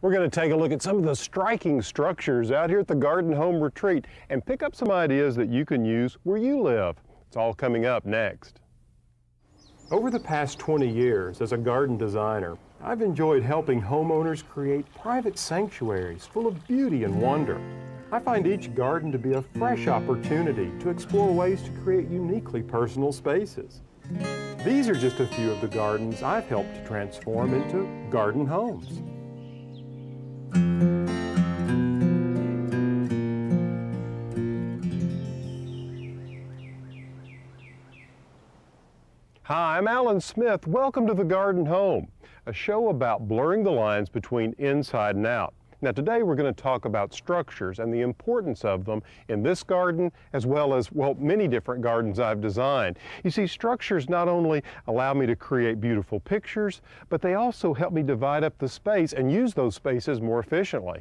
We're going to take a look at some of the striking structures out here at the Garden Home Retreat and pick up some ideas that you can use where you live. It's all coming up next. Over the past 20 years as a garden designer, I've enjoyed helping homeowners create private sanctuaries full of beauty and wonder. I find each garden to be a fresh opportunity to explore ways to create uniquely personal spaces. These are just a few of the gardens I've helped to transform into garden homes. Hi, I'm Allen Smith. Welcome to The Garden Home, a show about blurring the lines between inside and out. Now today we're going to talk about structures and the importance of them in this garden as well as, well, many different gardens I've designed. You see, structures not only allow me to create beautiful pictures, but they also help me divide up the space and use those spaces more efficiently.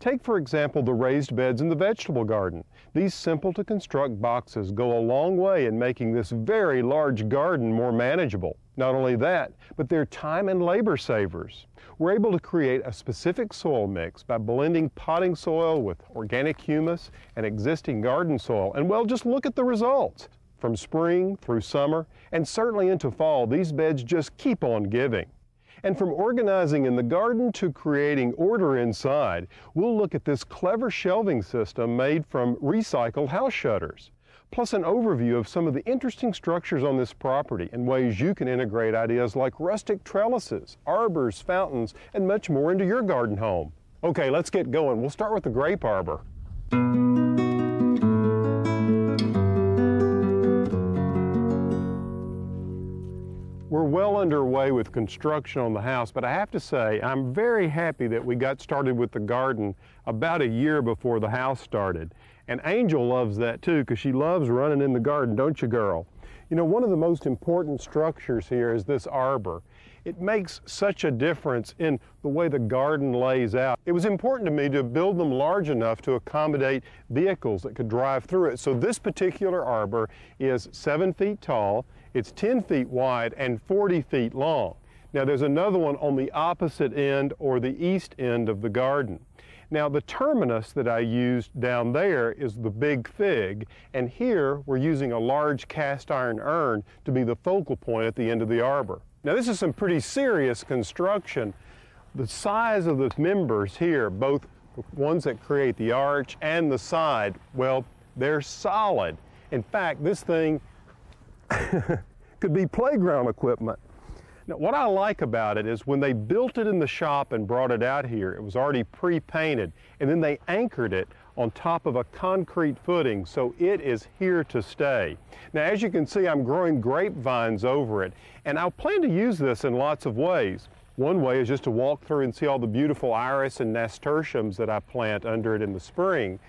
Take, for example, the raised beds in the vegetable garden. These simple to construct boxes go a long way in making this very large garden more manageable. Not only that, but they're time and labor savers. We're able to create a specific soil mix by blending potting soil with organic humus and existing garden soil. And well, just look at the results. From spring through summer and certainly into fall, these beds just keep on giving. And from organizing in the garden to creating order inside, we'll look at this clever shelving system made from recycled house shutters, plus an overview of some of the interesting structures on this property and ways you can integrate ideas like rustic trellises, arbors, fountains, and much more into your garden home. Okay, let's get going. We'll start with the grape arbor. We're well underway with construction on the house, but I have to say, I'm very happy that we got started with the garden about a year before the house started. And Angel loves that too, because she loves running in the garden, don't you, girl? You know, one of the most important structures here is this arbor. It makes such a difference in the way the garden lays out. It was important to me to build them large enough to accommodate vehicles that could drive through it. So this particular arbor is seven feet tall. It's 10 feet wide and 40 feet long. Now there's another one on the opposite end or the east end of the garden. Now the terminus that I used down there is the big fig, and here we're using a large cast iron urn to be the focal point at the end of the arbor. Now this is some pretty serious construction. The size of the members here, both the ones that create the arch and the side, well, they're solid. In fact, this thing could be playground equipment. Now, what I like about it is when they built it in the shop and brought it out here, it was already pre-painted, and then they anchored it on top of a concrete footing, so it is here to stay. Now, as you can see, I'm growing grapevines over it, and I plan to use this in lots of ways. One way is just to walk through and see all the beautiful iris and nasturtiums that I plant under it in the spring.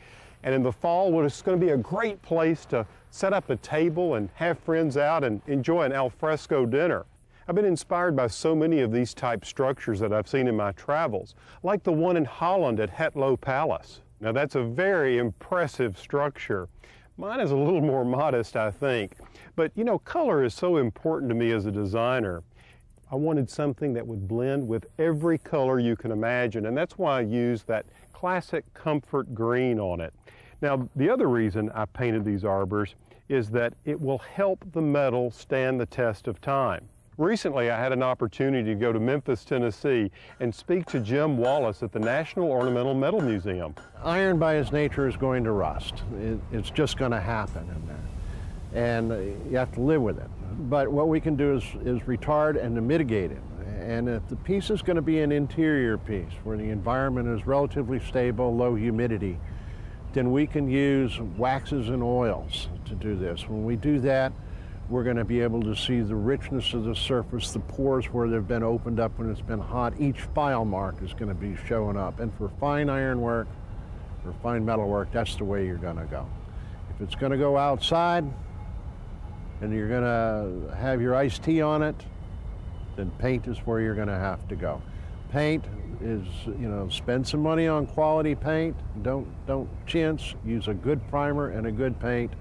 And in the fall, it's going to be a great place to set up a table and have friends out and enjoy an alfresco dinner. I've been inspired by so many of these type structures that I've seen in my travels, like the one in Holland at Het Loo Palace. Now that's a very impressive structure. Mine is a little more modest, I think. But you know, color is so important to me as a designer. I wanted something that would blend with every color you can imagine, and that's why I used that classic comfort green on it. Now, the other reason I painted these arbors is that it will help the metal stand the test of time. Recently, I had an opportunity to go to Memphis, Tennessee, and speak to Jim Wallace at the National Ornamental Metal Museum. Iron by its nature is going to rust. It, it's just going to happen in there. And you have to live with it. But what we can do is, is retard and to mitigate it. And if the piece is going to be an interior piece where the environment is relatively stable, low humidity, then we can use waxes and oils to do this. When we do that, we're going to be able to see the richness of the surface, the pores where they've been opened up when it's been hot. Each file mark is going to be showing up. And for fine iron work, for fine metal work, that's the way you're going to go. If it's going to go outside and you're going to have your iced tea on it, then paint is where you're going to have to go. Paint is, you know, spend some money on quality paint. Don't, don't chintz. Use a good primer and a good paint,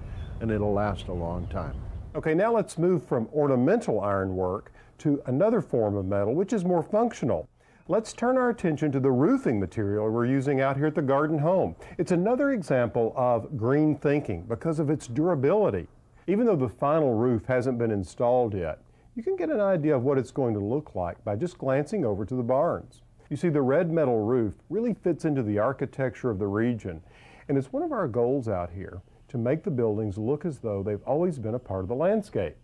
and it'll last a long time. Okay, now let's move from ornamental ironwork to another form of metal, which is more functional. let's turn our attention to the roofing material we're using out here at the Garden Home. It's another example of green thinking because of its durability. Even though the final roof hasn't been installed yet, you can get an idea of what it's going to look like by just glancing over to the barns. You see, the red metal roof really fits into the architecture of the region, and it's one of our goals out here to make the buildings look as though they've always been a part of the landscape.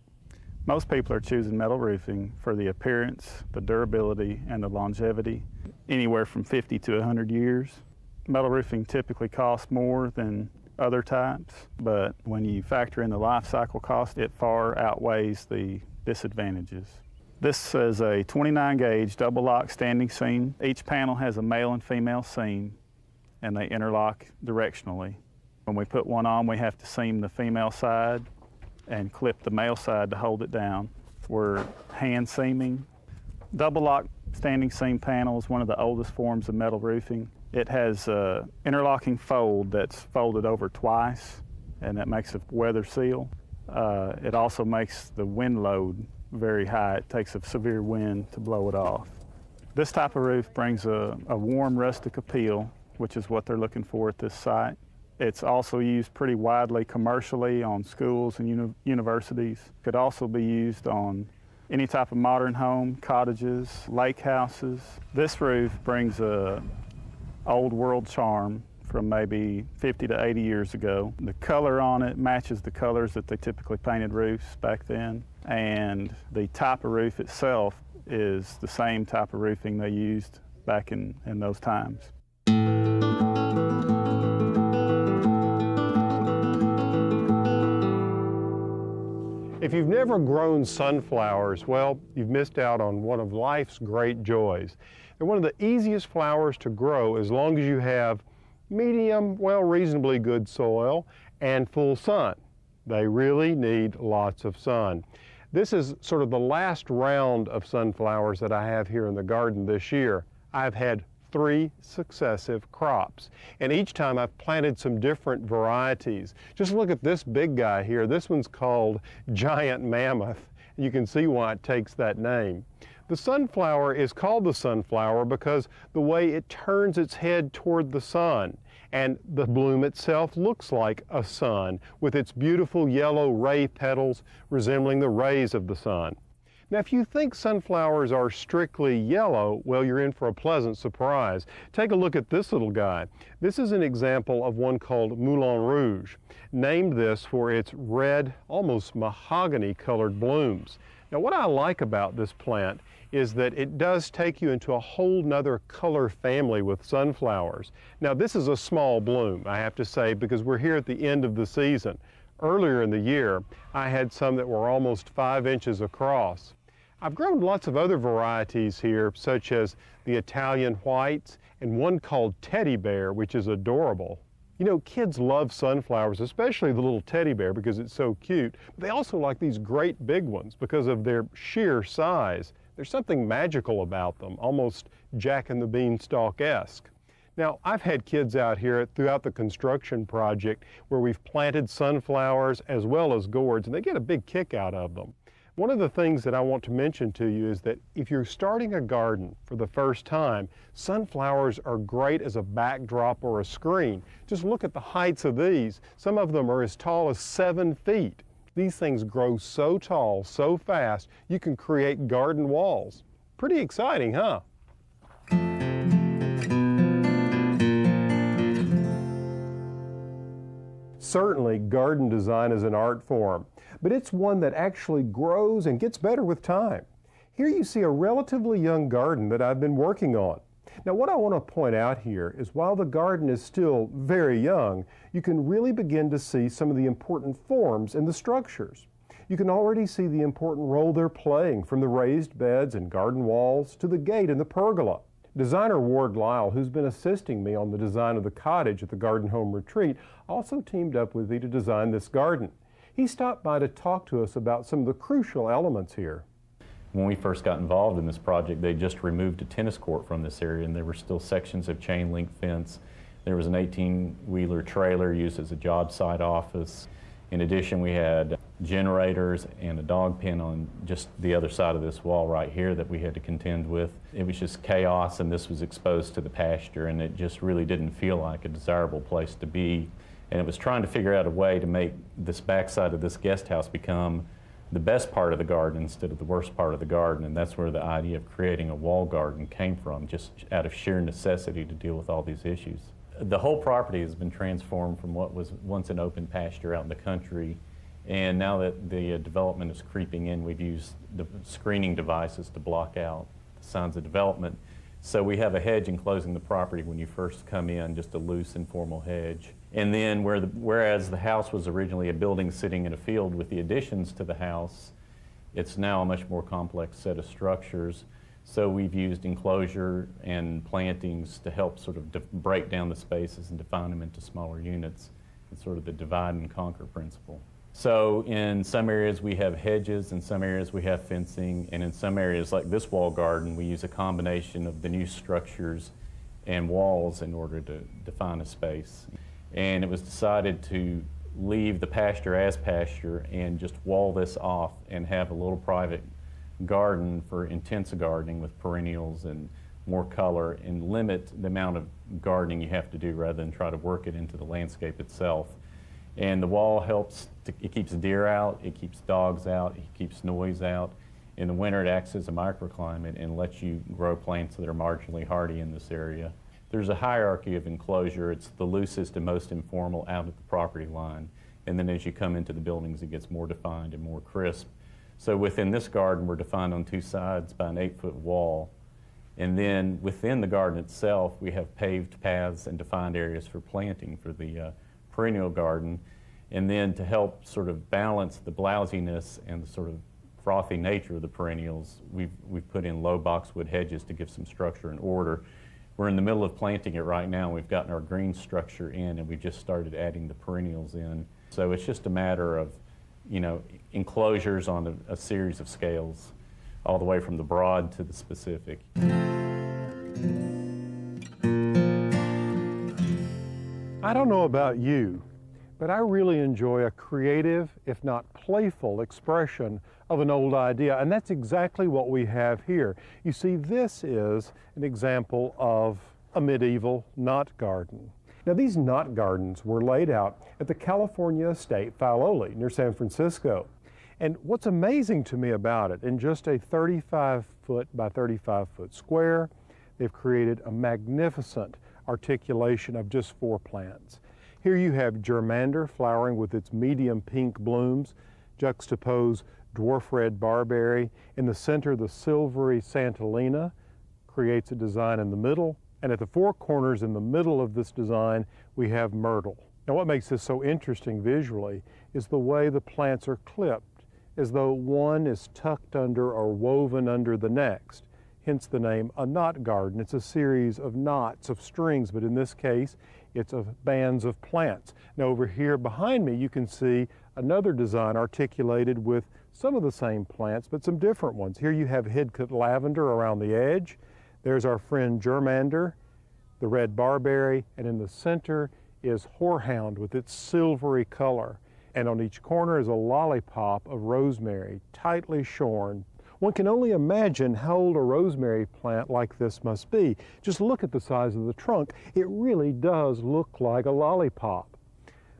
Most people are choosing metal roofing for the appearance, the durability, and the longevity, anywhere from 50 to 100 years. Metal roofing typically costs more than other types, but when you factor in the life cycle cost, it far outweighs the disadvantages. This is a 29 gauge double lock standing seam. Each panel has a male and female seam and they interlock directionally. When we put one on, we have to seam the female side and clip the male side to hold it down. We're hand seaming. Double lock standing seam panel is one of the oldest forms of metal roofing. It has an interlocking fold that's folded over twice, and that makes a weather seal. Uh, it also makes the wind load very high. It takes a severe wind to blow it off. This type of roof brings a, a warm rustic appeal, which is what they're looking for at this site. It's also used pretty widely commercially on schools and uni- universities. Could also be used on any type of modern home, cottages, lake houses. This roof brings a old world charm from maybe 50 to 80 years ago. The color on it matches the colors that they typically painted roofs back then, and the type of roof itself is the same type of roofing they used back in, in those times. If you've never grown sunflowers, well, you've missed out on one of life's great joys. They're one of the easiest flowers to grow as long as you have medium, well, reasonably good soil and full sun. They really need lots of sun. This is sort of the last round of sunflowers that I have here in the garden this year. I've had three successive crops. And each time I've planted some different varieties. Just look at this big guy here. This one's called Giant Mammoth. You can see why it takes that name. The sunflower is called the sunflower because the way it turns its head toward the sun and the bloom itself looks like a sun with its beautiful yellow ray petals resembling the rays of the sun. Now, if you think sunflowers are strictly yellow, well, you're in for a pleasant surprise. Take a look at this little guy. This is an example of one called Moulin Rouge, named this for its red, almost mahogany colored blooms. Now, what I like about this plant is that it does take you into a whole nother color family with sunflowers. Now, this is a small bloom, I have to say, because we're here at the end of the season. Earlier in the year, I had some that were almost five inches across. I've grown lots of other varieties here, such as the Italian whites and one called teddy bear, which is adorable. You know, kids love sunflowers, especially the little teddy bear because it's so cute. They also like these great big ones because of their sheer size. There's something magical about them, almost Jack and the Beanstalk-esque. Now, I've had kids out here throughout the construction project where we've planted sunflowers as well as gourds, and they get a big kick out of them. One of the things that I want to mention to you is that if you're starting a garden for the first time, sunflowers are great as a backdrop or a screen. Just look at the heights of these. Some of them are as tall as seven feet. These things grow so tall, so fast, you can create garden walls. Pretty exciting, huh? Certainly, garden design is an art form, but it's one that actually grows and gets better with time. Here you see a relatively young garden that I've been working on. Now, what I want to point out here is while the garden is still very young, you can really begin to see some of the important forms and the structures. You can already see the important role they're playing from the raised beds and garden walls to the gate and the pergola. Designer Ward Lyle, who's been assisting me on the design of the cottage at the Garden Home Retreat, also teamed up with me to design this garden. He stopped by to talk to us about some of the crucial elements here. When we first got involved in this project, they just removed a tennis court from this area, and there were still sections of chain link fence. There was an 18 wheeler trailer used as a job site office. In addition, we had generators and a dog pen on just the other side of this wall right here that we had to contend with. It was just chaos, and this was exposed to the pasture, and it just really didn't feel like a desirable place to be. And it was trying to figure out a way to make this backside of this guest house become the best part of the garden instead of the worst part of the garden. And that's where the idea of creating a wall garden came from, just out of sheer necessity to deal with all these issues. The whole property has been transformed from what was once an open pasture out in the country and now that the uh, development is creeping in, we've used the screening devices to block out the signs of development. So we have a hedge enclosing the property when you first come in, just a loose informal hedge. And then where the, whereas the house was originally a building sitting in a field with the additions to the house, it's now a much more complex set of structures. So we've used enclosure and plantings to help sort of break down the spaces and define them into smaller units. It's sort of the divide and conquer principle. So in some areas we have hedges, in some areas we have fencing, and in some areas like this wall garden, we use a combination of the new structures and walls in order to define a space. And it was decided to leave the pasture as pasture and just wall this off and have a little private garden for intense gardening with perennials and more color and limit the amount of gardening you have to do rather than try to work it into the landscape itself. And the wall helps, to, it keeps deer out, it keeps dogs out, it keeps noise out. In the winter, it acts as a microclimate and lets you grow plants that are marginally hardy in this area. There's a hierarchy of enclosure. It's the loosest and most informal out at the property line. And then as you come into the buildings, it gets more defined and more crisp. So within this garden, we're defined on two sides by an eight foot wall. And then within the garden itself, we have paved paths and defined areas for planting for the uh, perennial garden, and then to help sort of balance the blousiness and the sort of frothy nature of the perennials, we've, we've put in low boxwood hedges to give some structure and order. We're in the middle of planting it right now. We've gotten our green structure in, and we just started adding the perennials in. So it's just a matter of, you know, enclosures on a, a series of scales, all the way from the broad to the specific. I don't know about you, but I really enjoy a creative, if not playful, expression of an old idea, and that's exactly what we have here. You see, this is an example of a medieval knot garden. Now, these knot gardens were laid out at the California estate Filoli near San Francisco. And what's amazing to me about it, in just a 35 foot by 35 foot square, they've created a magnificent articulation of just four plants. Here you have germander flowering with its medium pink blooms, juxtapose dwarf red barberry. In the center, the silvery Santolina creates a design in the middle. And at the four corners in the middle of this design, we have myrtle. Now what makes this so interesting visually is the way the plants are clipped, as though one is tucked under or woven under the next hence the name a knot garden. It's a series of knots of strings, but in this case, it's of bands of plants. Now over here behind me, you can see another design articulated with some of the same plants, but some different ones. Here you have Hidcote lavender around the edge. There's our friend germander, the red barberry, and in the center is horehound with its silvery color. And on each corner is a lollipop of rosemary, tightly shorn, one can only imagine how old a rosemary plant like this must be. Just look at the size of the trunk. It really does look like a lollipop.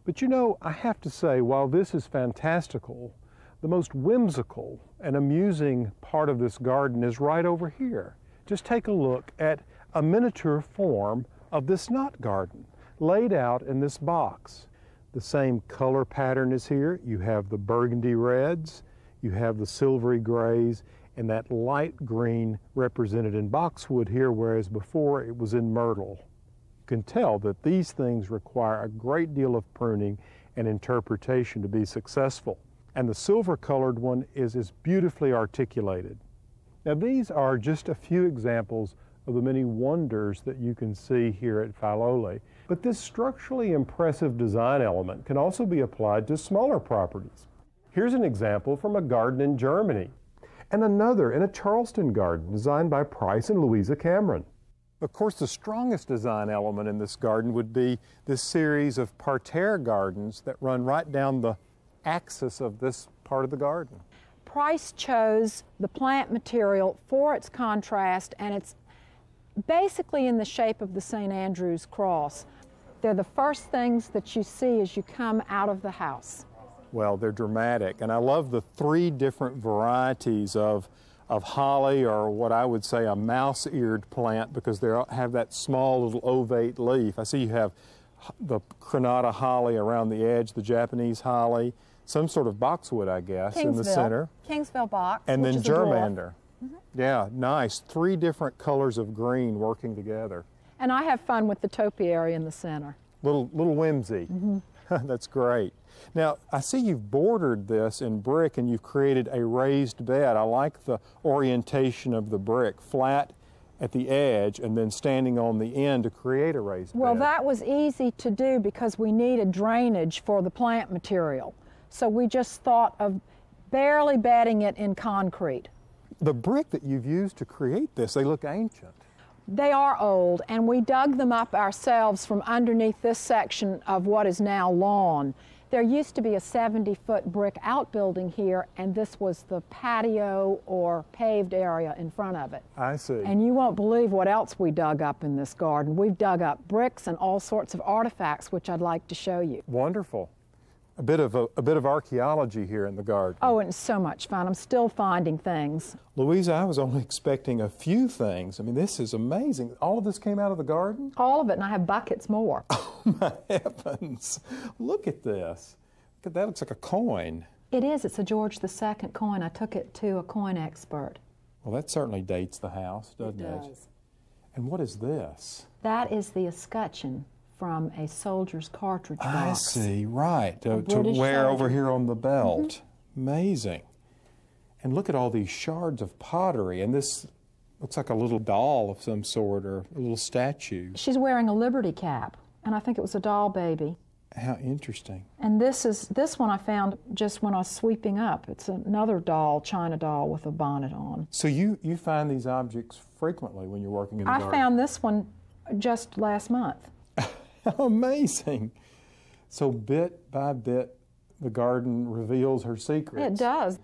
But you know, I have to say, while this is fantastical, the most whimsical and amusing part of this garden is right over here. Just take a look at a miniature form of this knot garden laid out in this box. The same color pattern is here. You have the burgundy reds, you have the silvery grays and that light green represented in boxwood here, whereas before it was in myrtle. You can tell that these things require a great deal of pruning and interpretation to be successful. And the silver colored one is as beautifully articulated. Now these are just a few examples of the many wonders that you can see here at Filoli. But this structurally impressive design element can also be applied to smaller properties. Here's an example from a garden in Germany, and another in a Charleston garden designed by Price and Louisa Cameron. Of course, the strongest design element in this garden would be this series of parterre gardens that run right down the axis of this part of the garden? Price chose the plant material for its contrast and it's basically in the shape of the St. Andrew's cross. They're the first things that you see as you come out of the house. Well, they're dramatic, and I love the three different varieties of, of holly, or what I would say a mouse-eared plant, because they have that small little ovate leaf. I see you have the Crenata holly around the edge, the Japanese holly, some sort of boxwood, I guess, in the center. Kingsville box. And then germander. Mm -hmm. Yeah, nice. Three different colors of green working together. And I have fun with the topiary in the center. Little, little whimsy. Mm -hmm. That's great. Now, I see you've bordered this in brick and you've created a raised bed. I like the orientation of the brick, flat at the edge and then standing on the end to create a raised well, bed. Well, that was easy to do because we needed drainage for the plant material. So we just thought of barely bedding it in concrete. The brick that you've used to create this, they look ancient. They are old, and we dug them up ourselves from underneath this section of what is now lawn. There used to be a 70-foot brick outbuilding here, and this was the patio or paved area in front of it. I see. And you won't believe what else we dug up in this garden. We've dug up bricks and all sorts of artifacts, which I'd like to show you. Wonderful a bit of a, a, bit of archaeology here in the garden. Oh, and it's so much fun. I'm still finding things. Louisa, I was only expecting a few things. I mean, this is amazing. All of this came out of the garden? All of it, and I have buckets more. Oh, my heavens. Look at this. Look at that. looks like a coin. It is. It's a George II coin. I took it to a coin expert. Well, that certainly dates the house, doesn't it? It does. And what is this? That is the escutcheon from a soldier's cartridge box. I see, right, to, to wear soldier. over here on the belt. Mm -hmm. Amazing. And look at all these shards of pottery, and this looks like a little doll of some sort or a little statue. She's wearing a Liberty cap, and I think it was a doll baby. How interesting. And this is this one I found just when I was sweeping up. It's another doll, China doll with a bonnet on. So you you find these objects frequently when you're working in the I garden? found this one just last month. Amazing. So, bit by bit, the garden reveals her secrets. It does.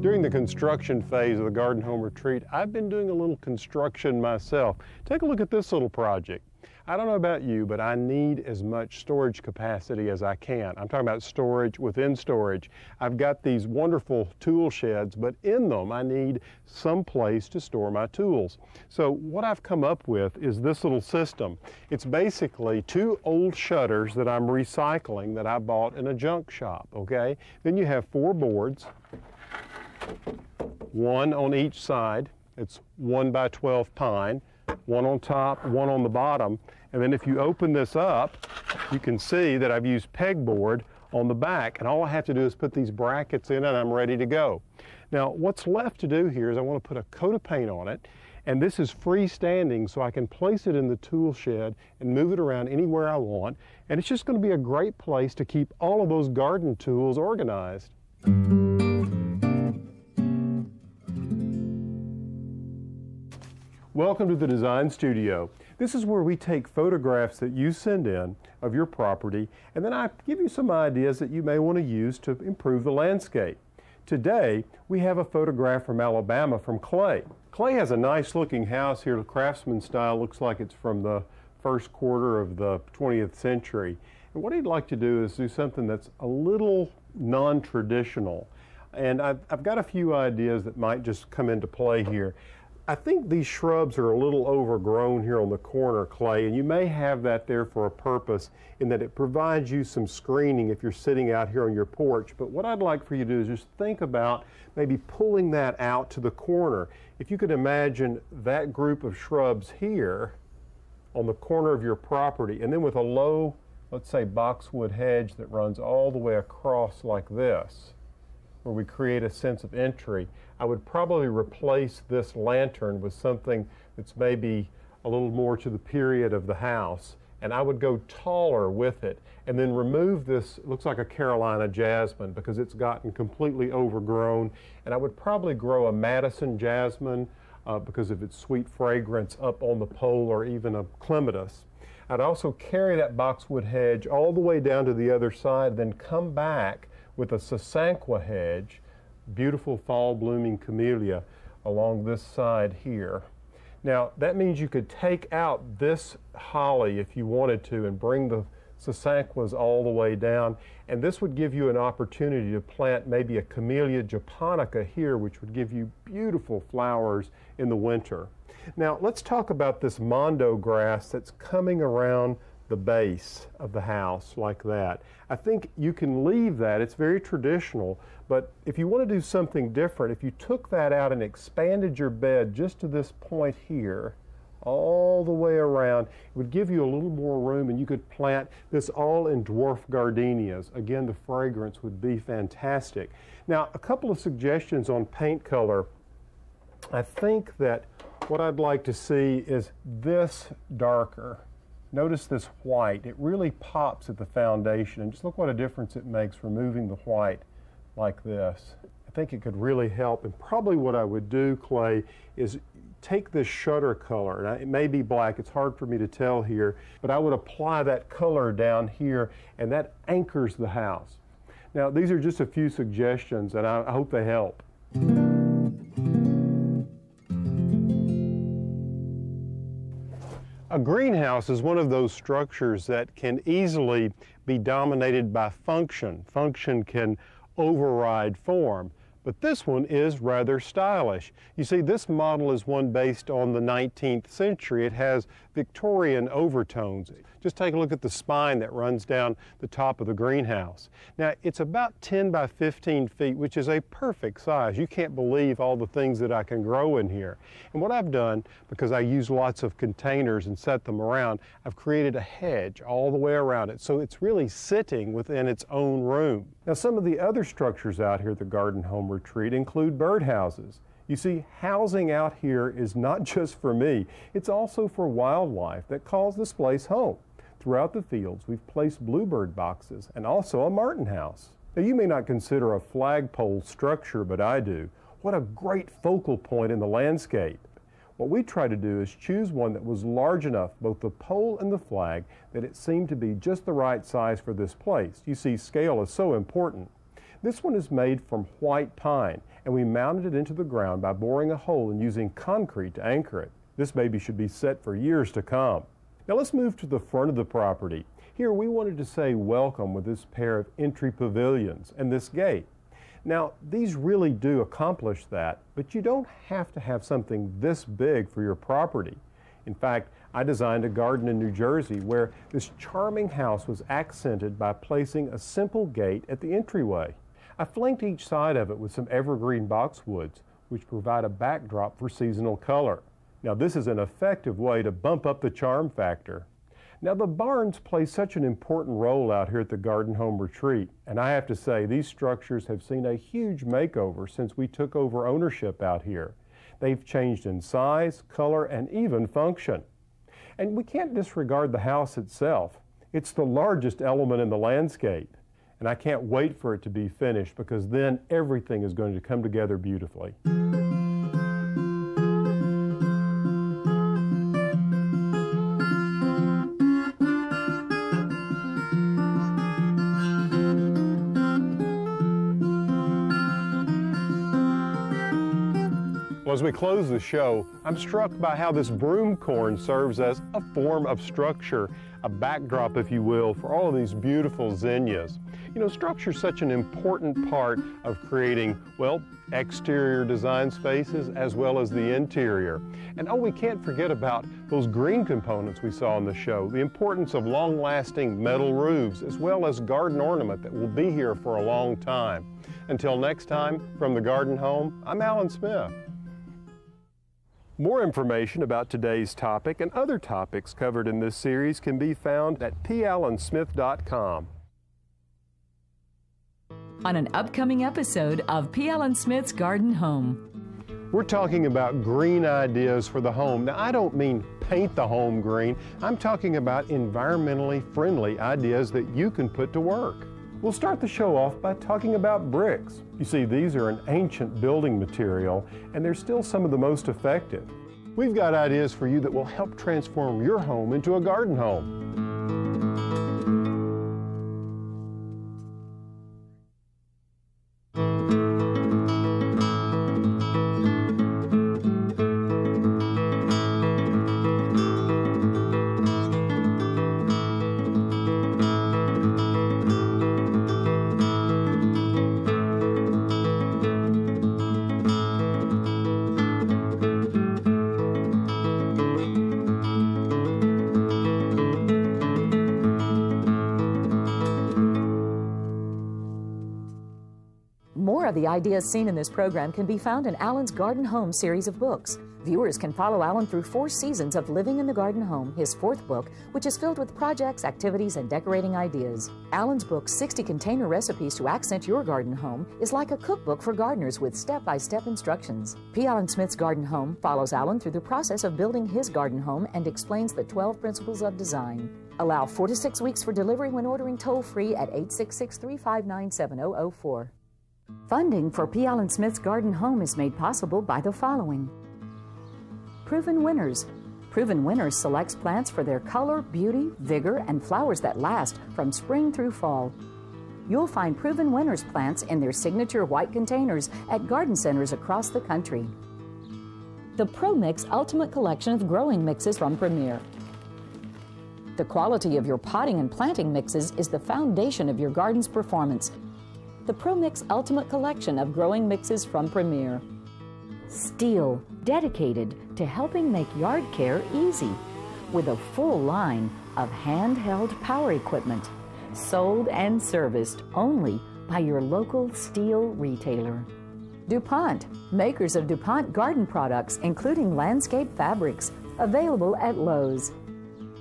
During the construction phase of the Garden Home Retreat, I've been doing a little construction myself. Take a look at this little project. I don't know about you, but I need as much storage capacity as I can. I'm talking about storage within storage. I've got these wonderful tool sheds, but in them I need some place to store my tools. So what I've come up with is this little system. It's basically two old shutters that I'm recycling that I bought in a junk shop, okay? Then you have four boards, one on each side. It's one by 12 pine one on top, one on the bottom. And then if you open this up, you can see that I've used pegboard on the back. And all I have to do is put these brackets in and I'm ready to go. Now, what's left to do here is I want to put a coat of paint on it. And this is freestanding, so I can place it in the tool shed and move it around anywhere I want. And it's just going to be a great place to keep all of those garden tools organized. Welcome to the Design Studio. This is where we take photographs that you send in of your property and then I give you some ideas that you may want to use to improve the landscape. Today we have a photograph from Alabama from Clay. Clay has a nice looking house here, the craftsman style, looks like it's from the first quarter of the 20th century. And what he'd like to do is do something that's a little non-traditional. And I've, I've, got a few ideas that might just come into play here. I think these shrubs are a little overgrown here on the corner, Clay, and you may have that there for a purpose in that it provides you some screening if you're sitting out here on your porch. But what I'd like for you to do is just think about maybe pulling that out to the corner. If you could imagine that group of shrubs here on the corner of your property, and then with a low, let's say, boxwood hedge that runs all the way across like this, where we create a sense of entry. I would probably replace this lantern with something that's maybe a little more to the period of the house and I would go taller with it and then remove this, looks like a Carolina jasmine because it's gotten completely overgrown and I would probably grow a Madison jasmine uh, because of its sweet fragrance up on the pole or even a clematis. I'd also carry that boxwood hedge all the way down to the other side, then come back with a sasanqua hedge, beautiful fall blooming camellia along this side here. Now that means you could take out this holly if you wanted to and bring the sasanquas all the way down and this would give you an opportunity to plant maybe a Camellia japonica here which would give you beautiful flowers in the winter. Now let's talk about this mondo grass that's coming around the base of the house like that. I think you can leave that, it's very traditional, but if you want to do something different, if you took that out and expanded your bed just to this point here, all the way around, it would give you a little more room and you could plant this all in dwarf gardenias. Again, the fragrance would be fantastic. Now, a couple of suggestions on paint color. I think that what I'd like to see is this darker. Notice this white. It really pops at the foundation. And just look what a difference it makes removing the white like this. I think it could really help. And probably what I would do, Clay, is take this shutter color. Now, it may be black. It's hard for me to tell here. But I would apply that color down here, and that anchors the house. Now, these are just a few suggestions, and I, I hope they help. A greenhouse is one of those structures that can easily be dominated by function. Function can override form. But this one is rather stylish. You see, this model is one based on the 19th century. It has Victorian overtones. Just take a look at the spine that runs down the top of the greenhouse. Now, it's about 10 by 15 feet, which is a perfect size. You can't believe all the things that I can grow in here. And what I've done, because I use lots of containers and set them around, I've created a hedge all the way around it. So it's really sitting within its own room. Now, some of the other structures out here the Garden Home Retreat include birdhouses. You see, housing out here is not just for me, it's also for wildlife that calls this place home. Throughout the fields, we've placed bluebird boxes and also a martin house. Now, you may not consider a flagpole structure, but I do. What a great focal point in the landscape. What we try to do is choose one that was large enough, both the pole and the flag, that it seemed to be just the right size for this place. You see, scale is so important. This one is made from white pine, and we mounted it into the ground by boring a hole and using concrete to anchor it. This baby should be set for years to come. Now let's move to the front of the property. Here we wanted to say welcome with this pair of entry pavilions and this gate. Now these really do accomplish that, but you don't have to have something this big for your property. In fact, I designed a garden in New Jersey where this charming house was accented by placing a simple gate at the entryway. I flanked each side of it with some evergreen boxwoods, which provide a backdrop for seasonal color. Now this is an effective way to bump up the charm factor. Now the barns play such an important role out here at the Garden Home Retreat, and I have to say these structures have seen a huge makeover since we took over ownership out here. They've changed in size, color, and even function. And we can't disregard the house itself. It's the largest element in the landscape, and I can't wait for it to be finished because then everything is going to come together beautifully. as we close the show, I'm struck by how this broom corn serves as a form of structure, a backdrop, if you will, for all of these beautiful zinnias. You know, structure is such an important part of creating, well, exterior design spaces as well as the interior. And oh, we can't forget about those green components we saw in the show, the importance of long-lasting metal roofs as well as garden ornament that will be here for a long time. Until next time, from the Garden Home, I'm Allen Smith. More information about today's topic and other topics covered in this series can be found at pallensmith.com. On an upcoming episode of P. Allen Smith's Garden Home. We're talking about green ideas for the home. Now, I don't mean paint the home green. I'm talking about environmentally friendly ideas that you can put to work. We'll start the show off by talking about bricks. You see, these are an ancient building material, and they're still some of the most effective. we've got ideas for you that will help transform your home into a garden home. Ideas seen in this program can be found in Allen's Garden Home series of books. Viewers can follow Allen through four seasons of Living in the Garden Home, his fourth book, which is filled with projects, activities, and decorating ideas. Allen's book, 60 Container Recipes to Accent Your Garden Home, is like a cookbook for gardeners with step by step instructions. P. Allen Smith's Garden Home follows Allen through the process of building his garden home and explains the 12 principles of design. Allow four to six weeks for delivery when ordering toll free at 866 359 7004. Funding for P. Allen Smith's Garden Home is made possible by the following. Proven Winners. Proven Winners selects plants for their color, beauty, vigor, and flowers that last from spring through fall. You'll find Proven Winners plants in their signature white containers at garden centers across the country. The ProMix Ultimate Collection of growing mixes from Premier. The quality of your potting and planting mixes is the foundation of your garden's performance the ProMix Ultimate Collection of growing mixes from Premier. Stihl, dedicated to helping make yard care easy, with a full line of handheld power equipment, sold and serviced only by your local Stihl retailer. DuPont, makers of DuPont garden products, including landscape fabrics, available at Lowe's.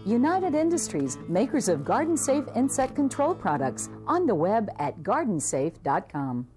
United Industries, makers of garden safe insect control products, on the web at gardensafe.com.